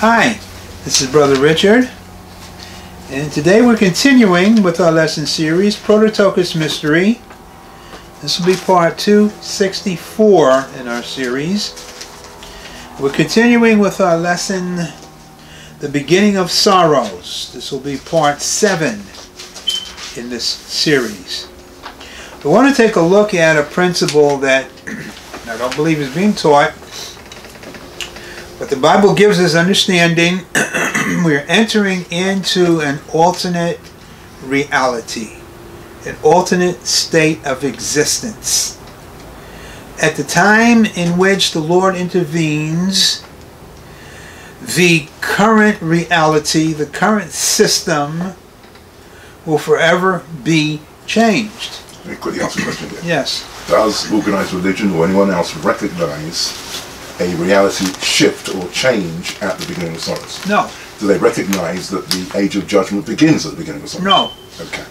Hi, this is Brother Richard, and today we're continuing with our lesson series, Prototokos Mystery. This will be part 264 in our series. We're continuing with our lesson, The Beginning of Sorrows. This will be part 7 in this series. We want to take a look at a principle that I don't believe is being taught but the Bible gives us understanding we're entering into an alternate reality, an alternate state of existence. At the time in which the Lord intervenes, the current reality, the current system will forever be changed. Let me quickly ask a question. Yes. Does organized religion or anyone else recognize a reality shift or change at the beginning of sorrows? No. Do they recognize that the age of judgment begins at the beginning of sorrows? No. Okay.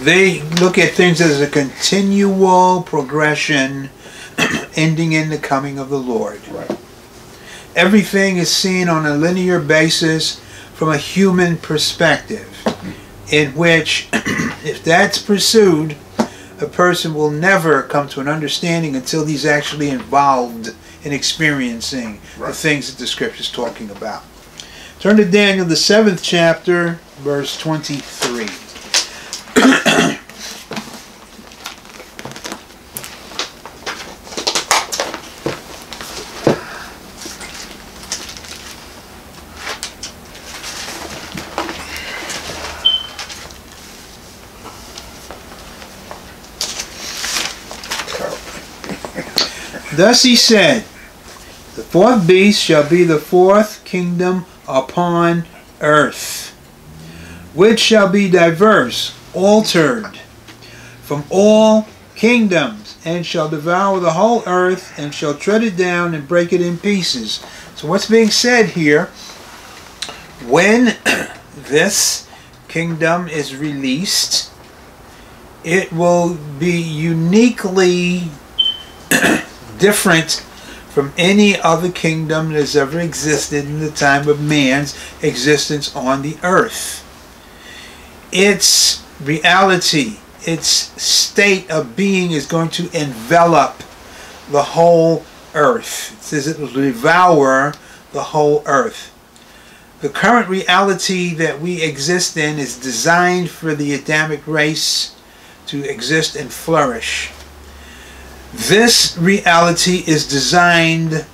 They look at things as a continual progression ending in the coming of the Lord. Right. Everything is seen on a linear basis from a human perspective, mm-hmm. in which, if that's pursued, a person will never come to an understanding until he's actually involved in experiencing the things that the scripture is talking about. Turn to Daniel, the seventh chapter, verse 23. Thus he said, fourth beast shall be the fourth kingdom upon earth, which shall be diverse, altered from all kingdoms, and shall devour the whole earth, and shall tread it down and break it in pieces. So, what's being said here, when this kingdom is released, it will be uniquely different from any other kingdom that has ever existed in the time of man's existence on the earth. Its reality, its state of being is going to envelop the whole earth. It says it will devour the whole earth. The current reality that we exist in is designed for the Adamic race to exist and flourish. This reality is designed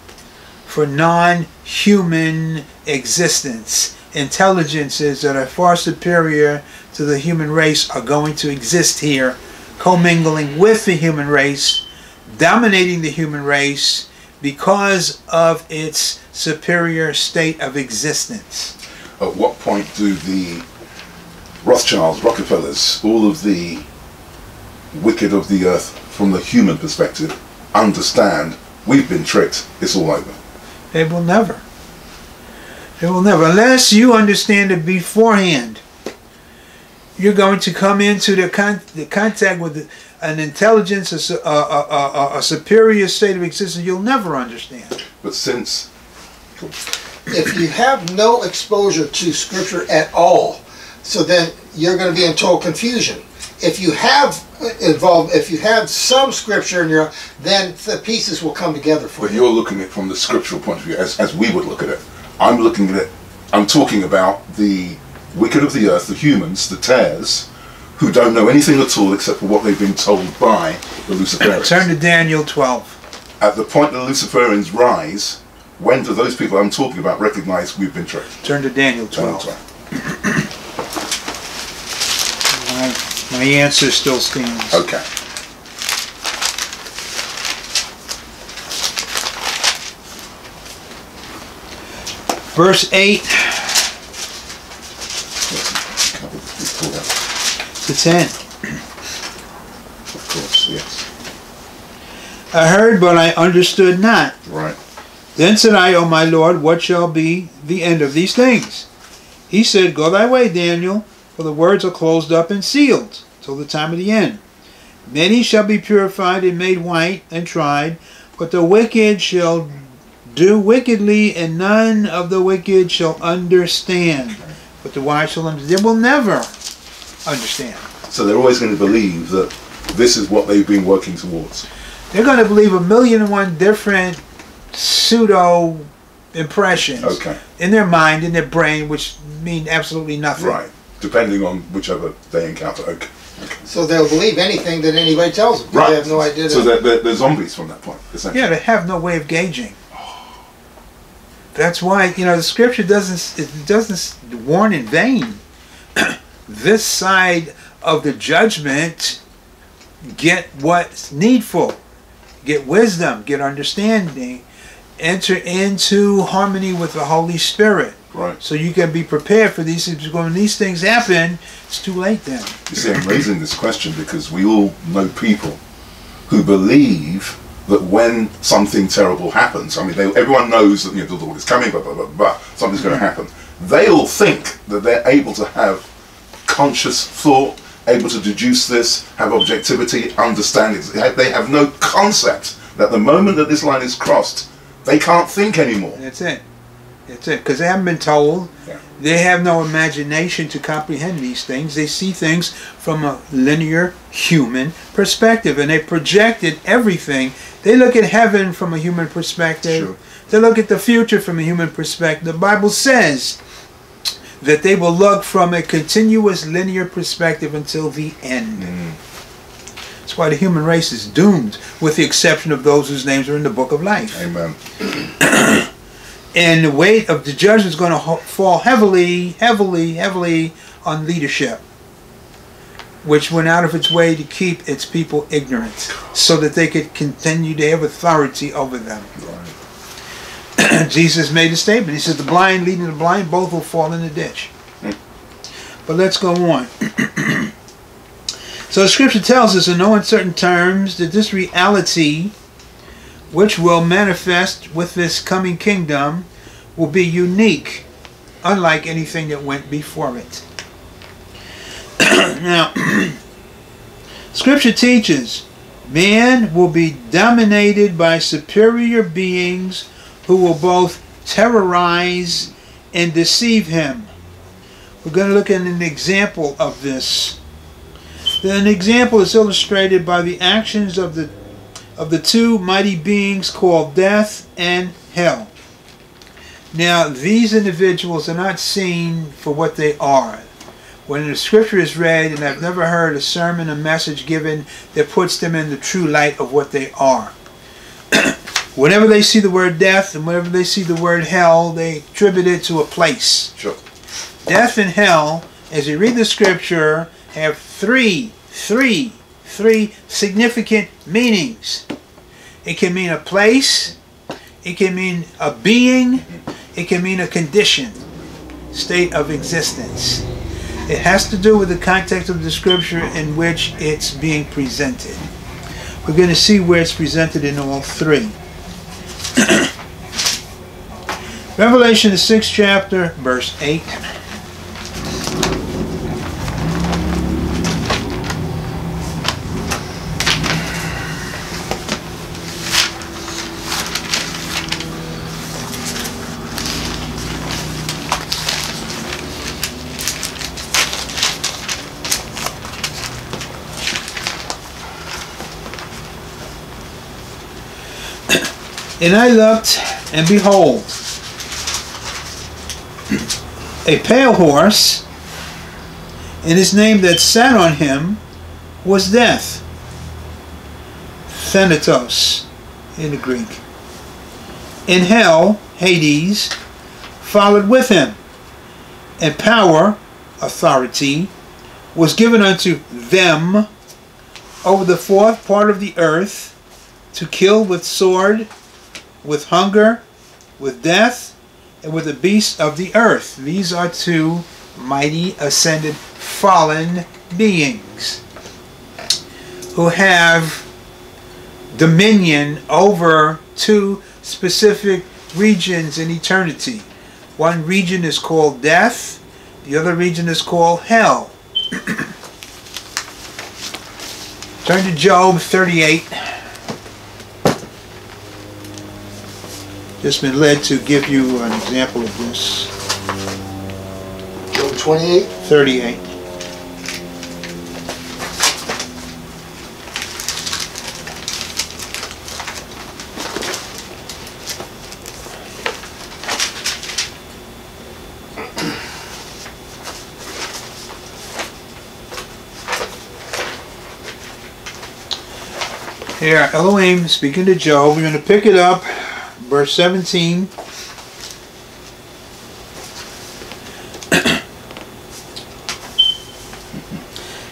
for non human existence. Intelligences that are far superior to the human race are going to exist here, commingling with the human race, dominating the human race because of its superior state of existence. At what point do the Rothschilds, Rockefellers, all of the wicked of the earth from the human perspective understand we've been tricked, it's all over? They will never. They will never. Unless you understand it beforehand, you're going to come into the, con- the contact with an intelligence, a, su- a, a, a, a superior state of existence you'll never understand. But since if you have no exposure to scripture at all, so then you're going to be in total confusion. If you have involved, if you have some scripture in your, then the pieces will come together for but you. you're looking at it from the scriptural point of view, as, as we would look at it. I'm looking at it, I'm talking about the wicked of the earth, the humans, the tares, who don't know anything at all except for what they've been told by the Luciferians. Turn to Daniel 12. At the point the Luciferians rise, when do those people I'm talking about recognize we've been tricked? Turn to Daniel Daniel 12. My, answer still stands. Okay. Verse 8 to 10. Of course, yes. I heard, but I understood not. Right. Then said I, O my Lord, what shall be the end of these things? He said, Go thy way, Daniel, for the words are closed up and sealed till the time of the end. Many shall be purified and made white and tried, but the wicked shall do wickedly, and none of the wicked shall understand. But the wise shall understand. They will never understand. So they're always going to believe that this is what they've been working towards. They're going to believe a million and one different pseudo impressions Okay. in their mind, in their brain, which mean absolutely nothing. Right. Depending on whichever they encounter. Okay. So they'll believe anything that anybody tells them. Right. They have no idea. So they're, they're, they're zombies from that point, essentially. Yeah, they have no way of gauging. That's why you know the scripture doesn't it doesn't warn in vain. this side of the judgment, get what's needful, get wisdom, get understanding, enter into harmony with the Holy Spirit, Right. so you can be prepared for these things. When these things happen, it's too late then. You see, I'm raising this question because we all know people who believe that when something terrible happens, I mean, they, everyone knows that you know, the Lord is coming, blah, blah, blah, blah, something's going to mm. happen. They all think that they're able to have conscious thought, able to deduce this, have objectivity, understand it. They have- They have no concept that the moment that this line is crossed, they can't think anymore. That's it. That's it. Because they haven't been told. Yeah. They have no imagination to comprehend these things. They see things from a linear human perspective and they projected everything. They look at heaven from a human perspective. Sure. They look at the future from a human perspective. The Bible says that they will look from a continuous linear perspective until the end. Mm. That's why the human race is doomed, with the exception of those whose names are in the book of life Amen. and the weight of the judgment is going to fall heavily, heavily, heavily on leadership, which went out of its way to keep its people ignorant, so that they could continue to have authority over them. Jesus made a statement. He said, "The blind leading the blind, both will fall in the ditch." But let's go on. so scripture tells us in no uncertain terms that this reality which will manifest with this coming kingdom will be unique, unlike anything that went before it. now, Scripture teaches man will be dominated by superior beings who will both terrorize and deceive him. We're going to look at an example of this. An example is illustrated by the actions of the of the two mighty beings called death and hell. Now, these individuals are not seen for what they are. When the scripture is read, and I've never heard a sermon, a message given that puts them in the true light of what they are. whenever they see the word death and whenever they see the word hell, they attribute it to a place. Sure. Death and hell, as you read the scripture, have three, three, three significant meanings. It can mean a place, it can mean a being, it can mean a condition, state of existence. It has to do with the context of the scripture in which it's being presented. We're going to see where it's presented in all three. Revelation, the sixth chapter, verse 8. And I looked, and behold, a pale horse, and his name that sat on him was Death. Thanatos in the Greek. In hell, Hades, followed with him, and power, authority, was given unto them over the fourth part of the earth to kill with sword, with hunger, with death, and with the beasts of the earth. These are two mighty ascended fallen beings who have dominion over two specific regions in eternity. One region is called death, the other region is called hell. Turn to Job 38. Just been led to give you an example of this. Job 28. 38. Here, Elohim speaking to Job. We're going to pick it up, verse 17.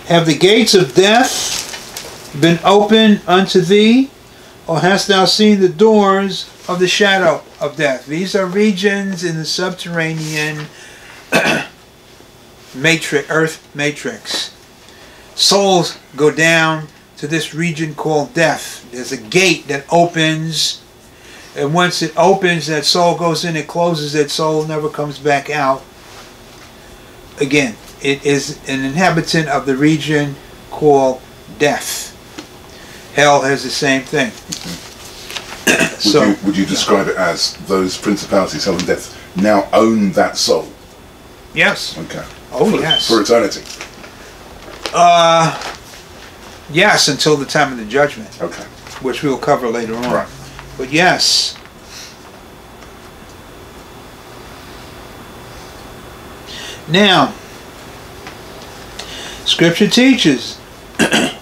Have the gates of death been opened unto thee, or hast thou seen the doors of the shadow of death? These are regions in the subterranean matrix, earth matrix. Souls go down to this region called death. There's a gate that opens, and once it opens, that soul goes in, it closes, that soul never comes back out again. It is an inhabitant of the region called death. Hell has the same thing. Would, so, you, would you describe it as those principalities, hell and death, now own that soul? yes. Okay. Oh, for, yes. For eternity. Uh, yes, until the time of the judgment, Okay. which we will cover later on. Right. But yes. Now, Scripture teaches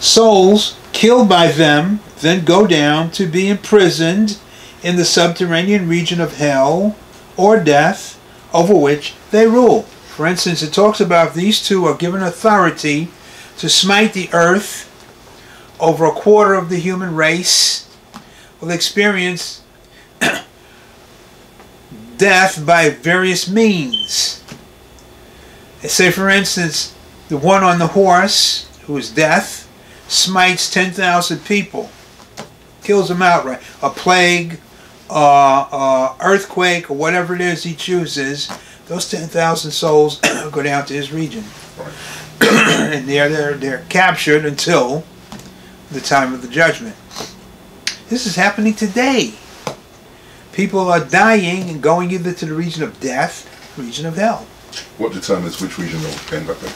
souls killed by them then go down to be imprisoned in the subterranean region of hell or death over which they rule. For instance, it talks about these two are given authority to smite the earth over a quarter of the human race will experience death by various means. Say, for instance, the one on the horse, who is death, smites 10,000 people, kills them outright. A plague, uh, uh, earthquake, or whatever it is he chooses, those 10,000 souls go down to his region. And they're, they're, they're captured until the time of the judgment. This is happening today. People are dying and going either to the region of death, region of hell. What determines which region they'll end up in?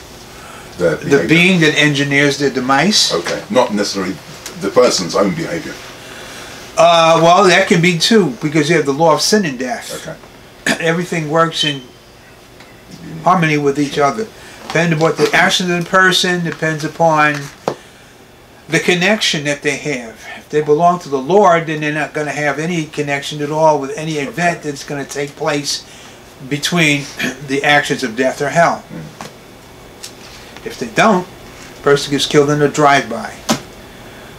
The behavior. being that engineers their demise. Okay. Not necessarily the person's own behavior. Uh, well, that can be too, because you have the law of sin and death. Okay. Everything works in harmony with each other. Depending upon the action of the person, depends upon the connection that they have. If they belong to the Lord, then they're not going to have any connection at all with any event that's going to take place between the actions of death or hell. If they don't, a person gets killed in a drive-by.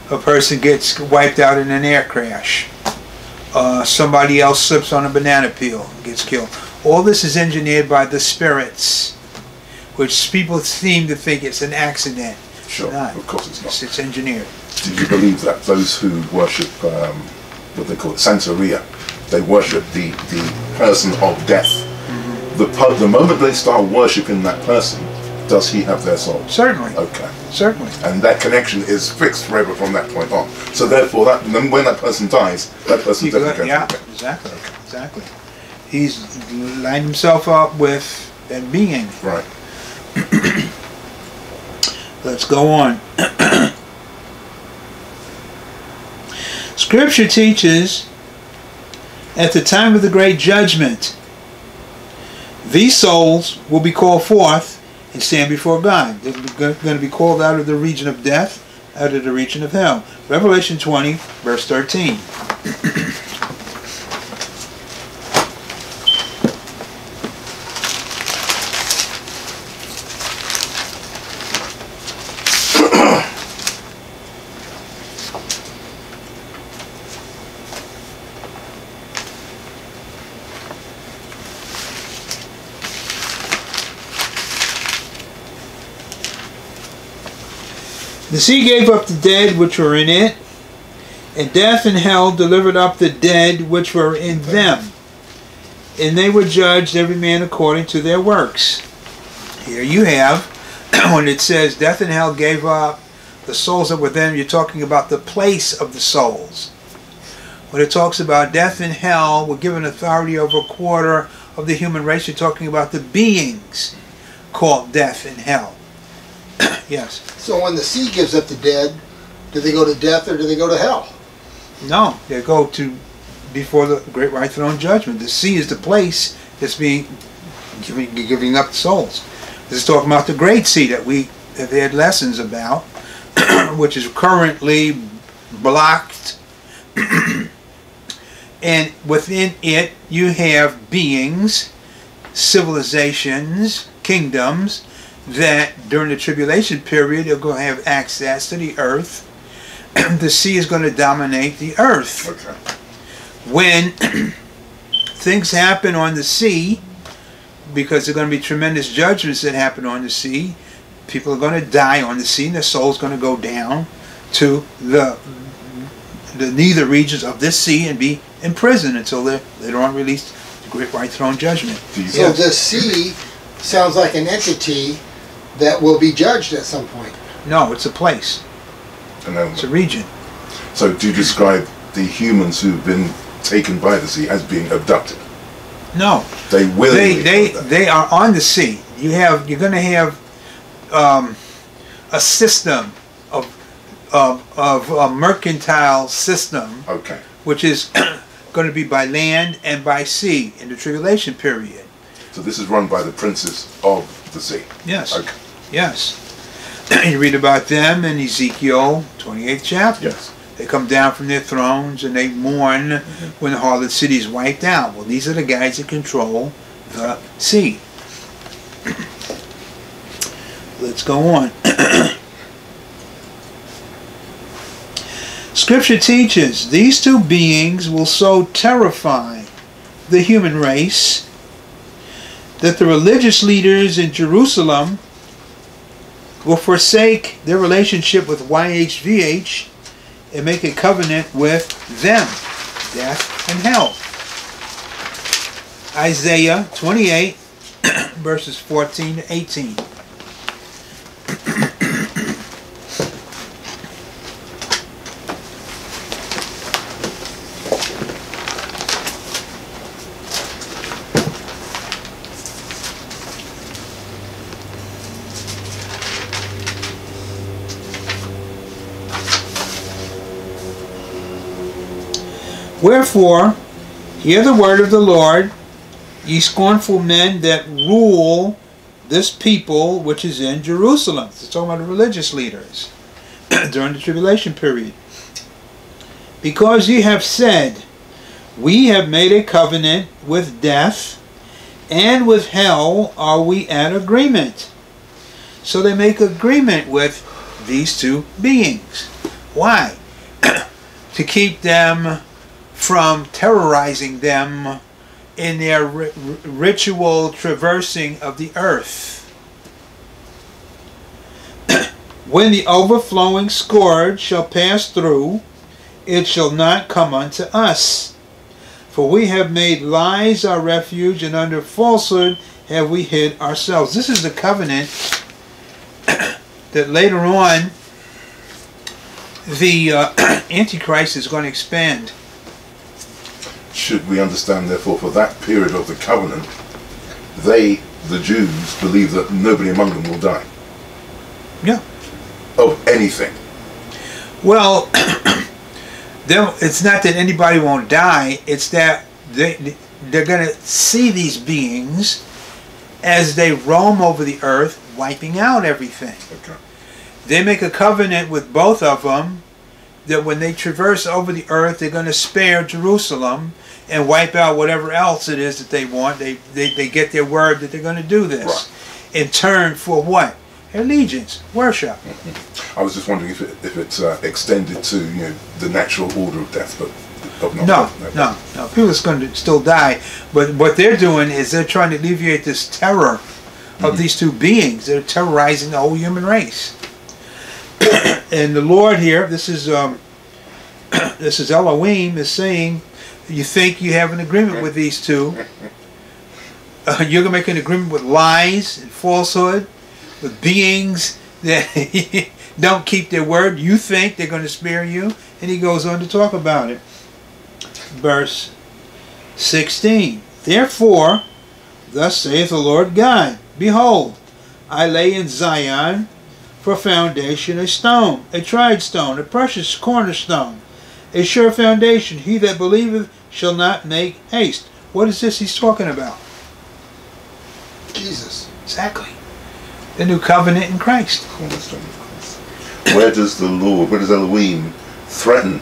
A person gets wiped out in an air crash. Uh, somebody else slips on a banana peel and gets killed. All this is engineered by the spirits, which people seem to think it's an accident. Sure. Not. Of course it's It's, not. it's engineered. Do you believe that those who worship um, what they call it, Santeria, they worship the, the person of death. Mm-hmm. The, the moment they start worshipping that person, does he have their soul? Certainly, Okay. certainly. And that connection is fixed forever from that point on. So therefore, that then when that person dies, that go- definitely yeah, to be exactly, exactly. He's lined himself up with that being. Right. Let's go on. Scripture teaches at the time of the great judgment, these souls will be called forth and stand before God. They're going to be called out of the region of death, out of the region of hell. Revelation 20, verse 13. Sea gave up the dead which were in it, and death and hell delivered up the dead which were in them. And they were judged every man according to their works. Here you have, when it says death and hell gave up the souls that were them, you're talking about the place of the souls. when it talks about death and hell, we're given authority over a quarter of the human race. You're talking about the beings called death and hell. yes. So when the sea gives up the dead, do they go to death or do they go to hell? No, they go to before the great white throne judgment. The sea is the place that's being giving, giving up souls. This is talking about the great sea that we have had lessons about, which is currently blocked. and within it, you have beings, civilizations, kingdoms that during the tribulation period they're going to have access to the earth. the sea is going to dominate the earth. Okay. When things happen on the sea, because there are going to be tremendous judgments that happen on the sea, people are going to die on the sea, and their soul's going to go down to the the neither regions of this sea and be imprisoned until they're later on released the great white throne judgment. These So the sea sounds like an entity that will be judged at some point. No, it's a place. and then, It's a region. so do you describe the humans who've been taken by the sea as being abducted? No, They willingly. they they they are on the sea. You have you're going to have um, a system of of of a mercantile system, Okay. which is going to be by land and by sea in the tribulation period. So this is run by the princes of the sea. Yes, Okay. Yes. you read about them in Ezekiel 28th chapter. Yes. They come down from their thrones and they mourn mm-hmm. when the harlot city is wiped out. Well, these are the guys that control the sea. Let's go on. Scripture teaches these two beings will so terrify the human race that the religious leaders in Jerusalem will forsake their relationship with YHVH and make a covenant with them, death and hell. Isaiah 28, verses 14 to 18. Wherefore, hear the word of the Lord, ye scornful men that rule this people which is in Jerusalem. It's talking about the religious leaders during the tribulation period. Because ye have said, We have made a covenant with death, and with hell are we at agreement. So they make agreement with these two beings. Why? to keep them from terrorizing them in their ri- ri- ritual traversing of the earth. when the overflowing scourge shall pass through, it shall not come unto us. For we have made lies our refuge, and under falsehood have we hid ourselves. This is the covenant that later on the uh, Antichrist is going to expand. Should we understand, therefore, for that period of the covenant, they, the Jews, believe that nobody among them will die Yeah. of anything. Well, it's not that anybody won't die. It's that they they're going to see these beings as they roam over the earth, wiping out everything. Okay. They make a covenant with both of them that when they traverse over the earth, they're going to spare Jerusalem and wipe out whatever else it is that they want. They they, they get their word that they're going to do this in turn for what? Allegiance, worship. I was just wondering if it, if it's uh, extended to you know the natural order of death, but of No, no, no. People are going to still die, but what they're doing is they're trying to alleviate this terror of these two beings. They're terrorizing the whole human race. and the Lord here, this is um, this is Elohim, is saying, you think you have an agreement with these two. Uh, you're going to make an agreement with lies and falsehood, with beings that don't keep their word. You think they're going to spare you, and he goes on to talk about it. verse 16. Therefore, thus saith the Lord God, Behold, I lay in Zion for foundation a stone, a tried stone, a precious cornerstone, a sure foundation. He that believeth shall not make haste. What is this he's talking about? Jesus. Exactly. The new covenant in Christ. Cornerstone of Christ. Where does the Lord, where does Elohim threaten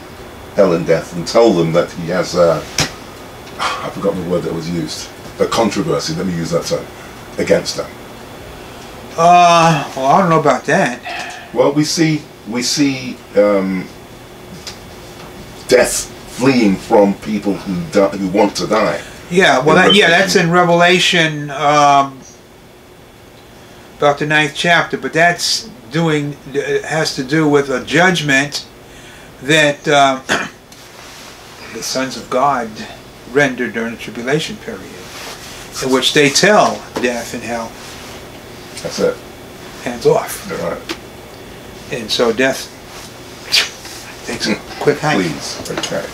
hell and death and tell them that he has a, I've forgotten the word that was used, a controversy, let me use that term, against them? Uh, well, I don't know about that. Well, we see, we see um, death fleeing from people who, di- who want to die. Yeah, well, that, yeah, that's in Revelation, um, about the ninth chapter, but that's doing, it has to do with a judgment that uh, the sons of God render during the tribulation period, in which they tell death and hell, That's it. hands off. All right. And so death takes a quick hike. Please. Okay.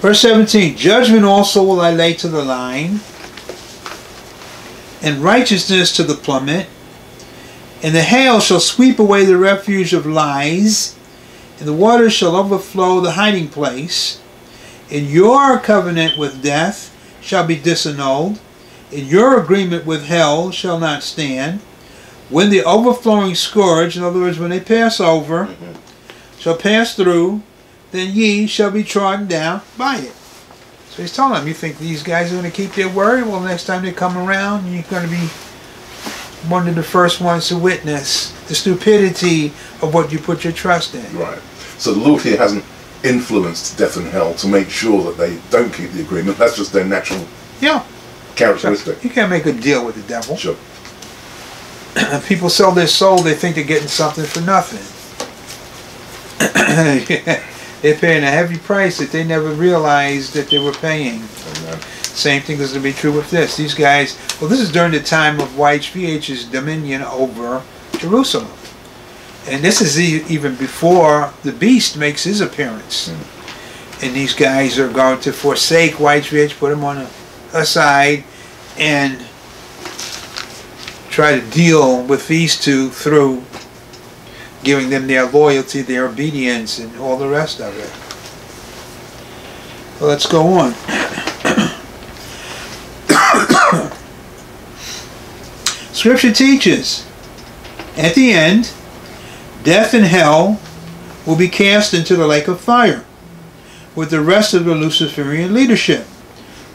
Verse 17, Judgment also will I lay to the line, and righteousness to the plummet, and the hail shall sweep away the refuge of lies, and the waters shall overflow the hiding place. And your covenant with death shall be disannulled, and your agreement with hell shall not stand. When the overflowing scourge, in other words, when they pass over, mm-hmm. shall pass through, then ye shall be trodden down by it. So he's telling them, you think these guys are going to keep their word? Well, next time they come around, you're going to be one of the first ones to witness the stupidity of what you put your trust in. Right. So the Lord here hasn't influenced death and hell to make sure that they don't keep the agreement. That's just their natural Yeah. characteristic. You can't make a deal with the devil. Sure. People sell their soul, they think they're getting something for nothing. they're paying a heavy price that they never realized that they were paying. Amen. Same thing is going to be true with this. These guys, well, this is during the time of YHVH's dominion over Jerusalem. And this is e- even before the beast makes his appearance. Hmm. And these guys are going to forsake YHVH, put him on a, aside, and try to deal with these two through giving them their loyalty, their obedience, and all the rest of it. Well, let's go on. Scripture teaches at the end, death and hell will be cast into the lake of fire with the rest of the Luciferian leadership.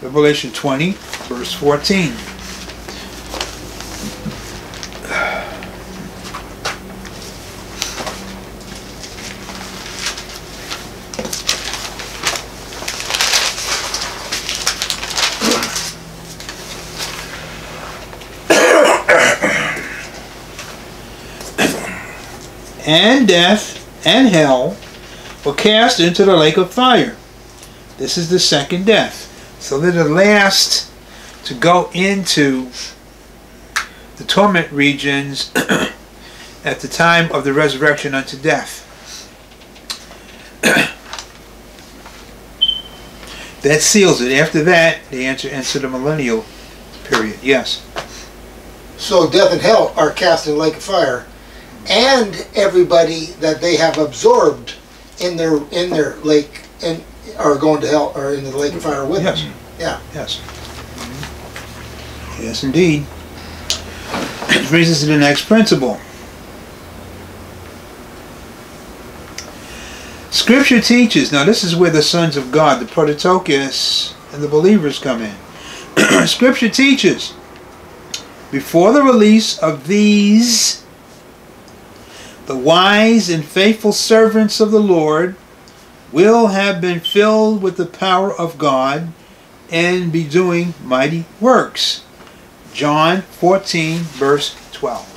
Revelation 20, verse 14. And death and hell were cast into the lake of fire. This is the second death. So they're the last to go into the torment regions at the time of the resurrection unto death. that seals it. After that, they enter into the millennial period. Yes. So death and hell are cast in the lake of fire, and everybody that they have absorbed in their in their lake and are going to hell or in the lake of fire with Yes. them. Yeah. Yes. Yes, indeed. Which brings us to the next principle. Scripture teaches, now this is where the sons of God, the prototokos, and the believers come in. Scripture teaches, before the release of these, the wise and faithful servants of the Lord will have been filled with the power of God and be doing mighty works. John 14, verse 12.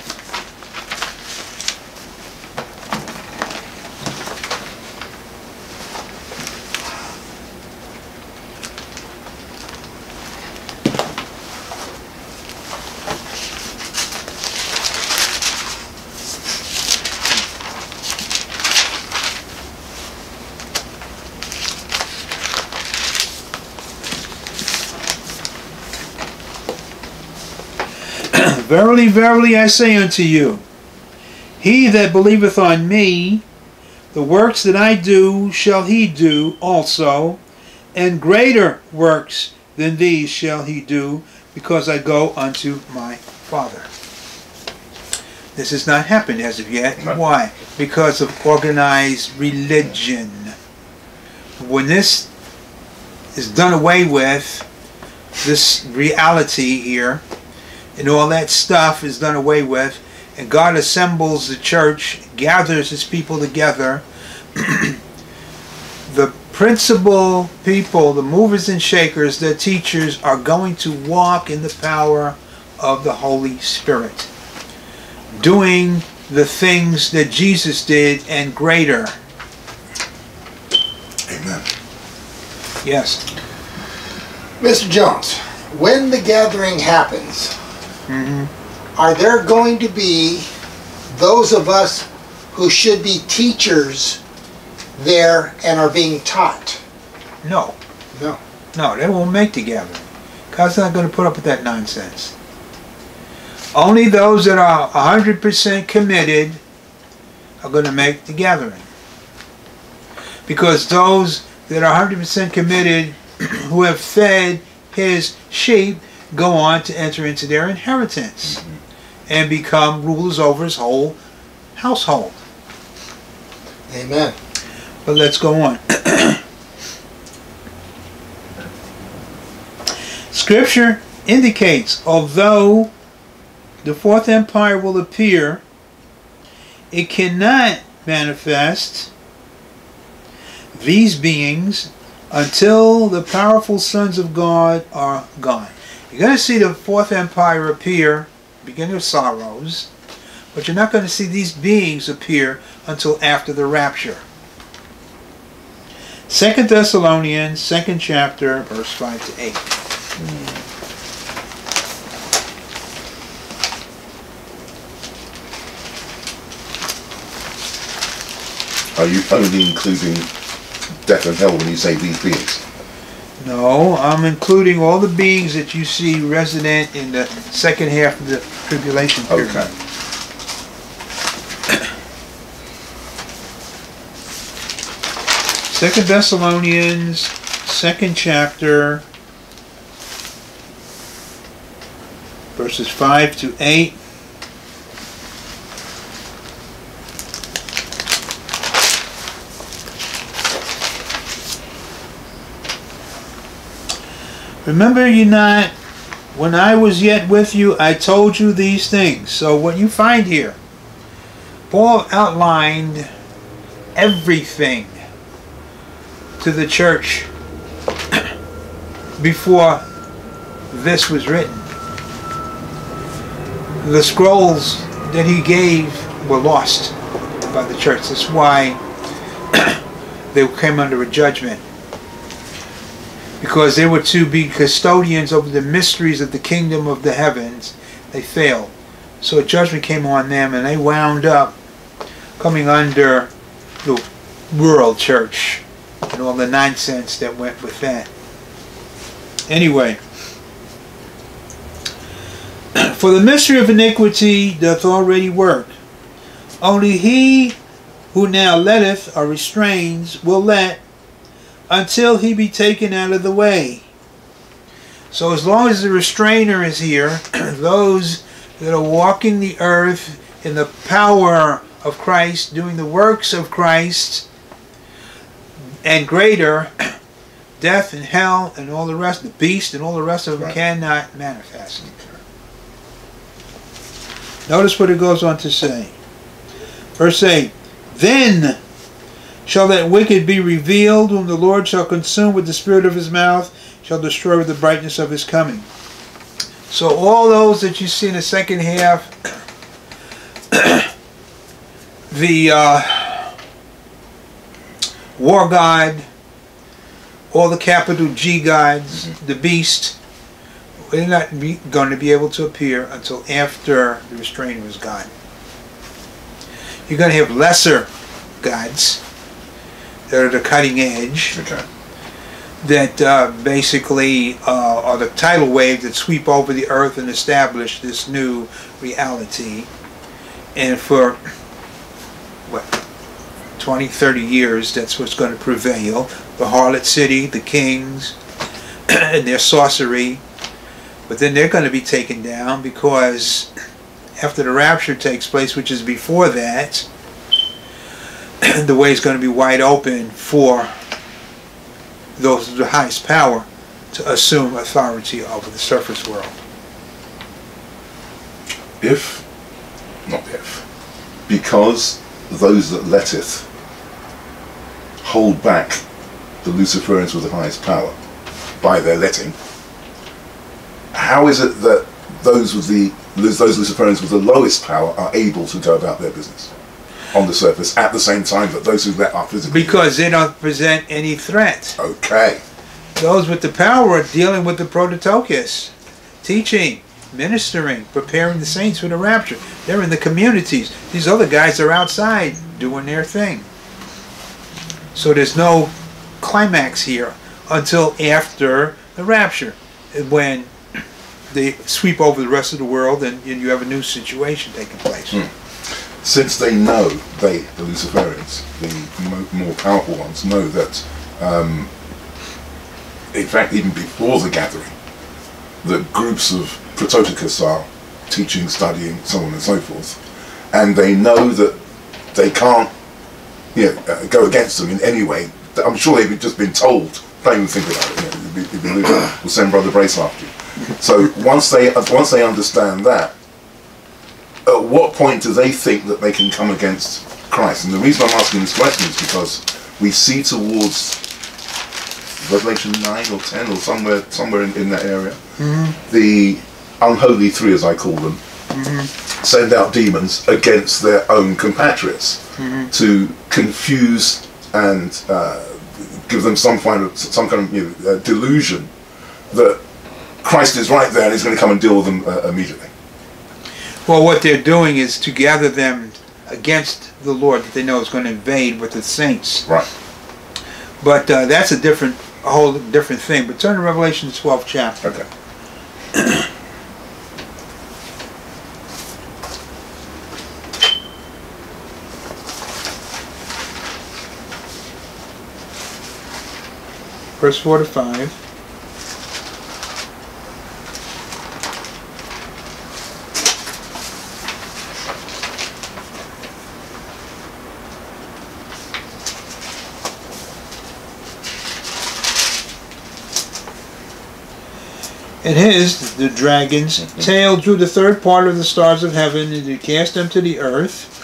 Verily, verily, I say unto you, he that believeth on me, the works that I do shall he do also, and greater works than these shall he do, because I go unto my Father. This has not happened as of yet. Why? Because of organized religion. When this is done away with, this reality here, and all that stuff is done away with, and God assembles the church, gathers his people together, the principal people, the movers and shakers, the teachers, are going to walk in the power of the Holy Spirit, doing the things that Jesus did and greater. Amen. Yes. Mr. Jones, when the gathering happens, hmm are there going to be those of us who should be teachers there and are being taught? No. No. No, they won't make the gathering. God's not going to put up with that nonsense. Only those that are 100% committed are going to make the gathering. Because those that are 100% committed who have fed his sheep go on to enter into their inheritance mm-hmm. and become rulers over his whole household. Amen. But let's go on. Scripture indicates although the fourth empire will appear, it cannot manifest these beings until the powerful sons of God are gone. You're going to see the fourth empire appear, beginning of sorrows, but you're not going to see these beings appear until after the rapture. Second Thessalonians, second chapter, verse 5 to 8. Are you only including death and hell when you say these beings? No, I'm including all the beings that you see resident in the second half of the tribulation period. Okay. Second Thessalonians, second chapter, verses 5 to 8. Remember you not, when I was yet with you, I told you these things. So what you find here, Paul outlined everything to the church before this was written. The scrolls that he gave were lost by the church. That's why they came under a judgment. Because they were to be custodians over the mysteries of the kingdom of the heavens, they failed. So a judgment came on them and they wound up coming under the world church and all the nonsense that went with that. Anyway, for the mystery of iniquity doth already work. Only he who now letteth or restrains will let until he be taken out of the way. So as long as the restrainer is here, those that are walking the earth in the power of Christ, doing the works of Christ, and greater, death and hell and all the rest, the beast and all the rest of them Right. cannot manifest. Notice what it goes on to say. Verse 8 Then shall that wicked be revealed, whom the Lord shall consume with the spirit of his mouth, shall destroy with the brightness of his coming. So all those that you see in the second half, the uh, war guide, all the capital G gods, the beast, they're not be, going to be able to appear until after the restrainer is gone. You're going to have lesser gods that are the cutting edge. Okay. that uh, basically uh, are the tidal waves that sweep over the earth and establish this new reality. And for what 20, 30 years, that's what's going to prevail. The harlot city, the kings, and their sorcery. But then they're going to be taken down because after the rapture takes place, which is before that, the way is going to be wide open for those of the highest power to assume authority over the surface world. If, not if, because those that letteth hold back the Luciferians with the highest power by their letting, how is it that those with the those Luciferians with the lowest power are able to go about their business on the surface at the same time that those who let are physically Because they don't present any threat. okay Those with the power are dealing with the prototokos, teaching, ministering, preparing the saints for the rapture. They're in the communities. These other guys are outside doing their thing. So there's no climax here until after the rapture, when they sweep over the rest of the world and, and you have a new situation taking place. Hmm. Since they know they the Luciferians the mo- more powerful ones know that um, in fact even before the gathering that groups of Prototokos are teaching studying so on and so forth and they know that they can't you know, uh, go against them in any way I'm sure they've just been told don't even think about it you know, we'll send Brother Brace after you. So once they once they understand that at what point do they think that they can come against Christ? And the reason I'm asking this question is because we see towards Revelation 9 or 10 or somewhere somewhere in, in that area, the unholy three, as I call them, send out demons against their own compatriots to confuse and uh, give them some kind of some kind of you know, uh, delusion that Christ is right there and he's going to come and deal with them uh, immediately. Well, what they're doing is to gather them against the Lord that they know is going to invade with the saints. Right. But uh, that's a different, a whole different thing. But turn to Revelation 12 chapter. Okay. Verse 4 to 5. And his, the dragon's, mm-hmm. tail drew the third part of the stars of heaven and did cast them to the earth.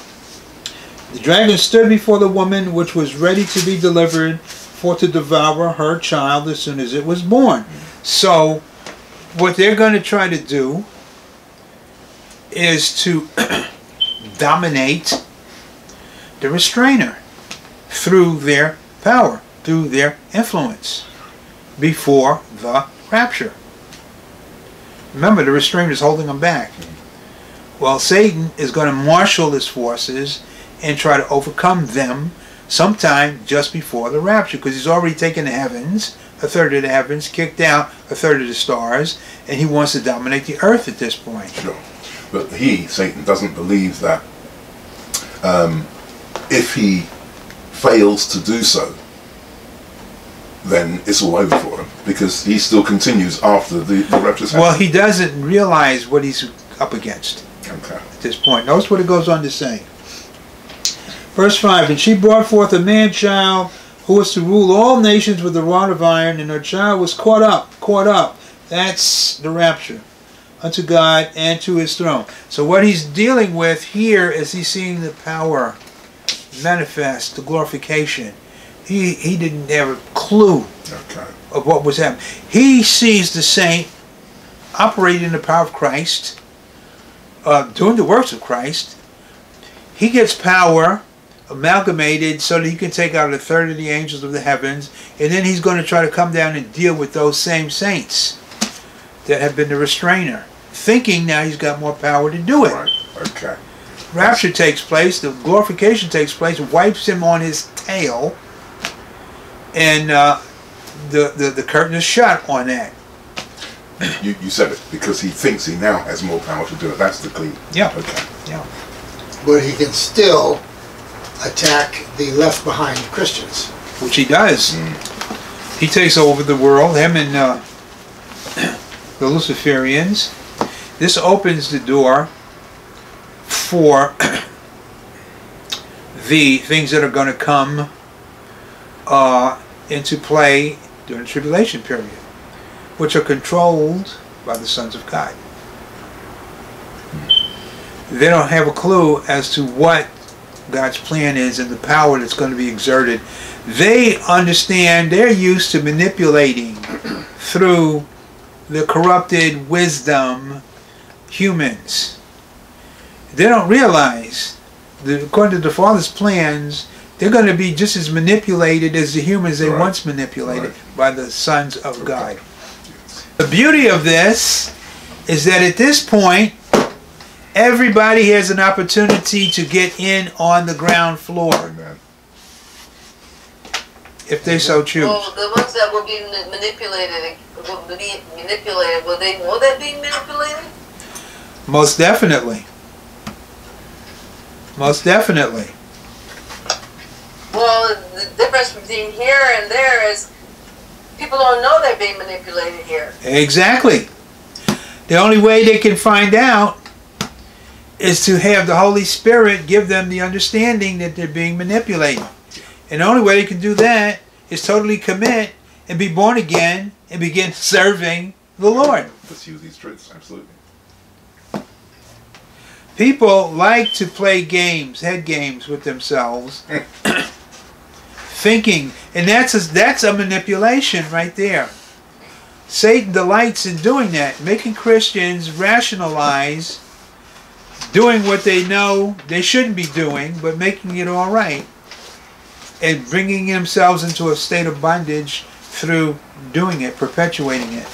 The dragon stood before the woman which was ready to be delivered for to devour her child as soon as it was born. So, what they're going to try to do is to dominate the restrainer through their power, through their influence before the rapture. Remember, the restraint is holding them back. Well, Satan is going to marshal his forces and try to overcome them sometime just before the rapture because he's already taken the heavens, a third of the heavens, kicked out a third of the stars, and he wants to dominate the earth at this point. Sure. But he, Satan, doesn't believe that um, if he fails to do so, then it's all over for him because he still continues after the, the rapture's Well, he doesn't realize what he's up against Okay. at this point. Notice what it goes on to say. Verse 5 And she brought forth a man child who was to rule all nations with a rod of iron, and her child was caught up, caught up. That's the rapture unto God and to his throne. So what he's dealing with here is he's seeing the power manifest, the glorification. He he didn't have a clue Okay. Of what was happening. He sees the saint operating in the power of Christ, uh, doing the works of Christ. He gets power amalgamated so that he can take out a third of the angels of the heavens, and then he's going to try to come down and deal with those same saints that have been the restrainer, thinking now he's got more power to do it. Right. Okay. Rapture takes place, the glorification takes place, wipes him on his tail, and uh, the, the, the curtain is shut on that. You, you said it because he thinks he now has more power to do it. That's the key. Yeah. Okay. Yeah. But he can still attack the left behind Christians. Which he does. He takes over the world, him and uh, the Luciferians. This opens the door for the things that are going to come uh, into play during the tribulation period, which are controlled by the sons of God. They don't have a clue as to what God's plan is and the power that's going to be exerted. They understand, they're used to manipulating through the corrupted wisdom humans. They don't realize that according to the Father's plans, they're going to be just as manipulated as the humans they Right. once manipulated Right. By the sons of God. The beauty of this is that at this point, everybody has an opportunity to get in on the ground floor Amen. if they so choose. Well, the ones that being ma- manipulated, will be manipulated, will they know they're being manipulated? Most definitely. Most definitely. Well, the difference between here and there is people don't know they're being manipulated here. Exactly. The only way they can find out is to have the Holy Spirit give them the understanding that they're being manipulated. And the only way they can do that is totally commit and be born again and begin serving the Lord. Let's use these truths. Absolutely. People like to play games, head games with themselves, thinking, and that's a, that's a manipulation right there. Satan delights in doing that, making Christians rationalize doing what they know they shouldn't be doing, but making it all right, and bringing themselves into a state of bondage through doing it, perpetuating it.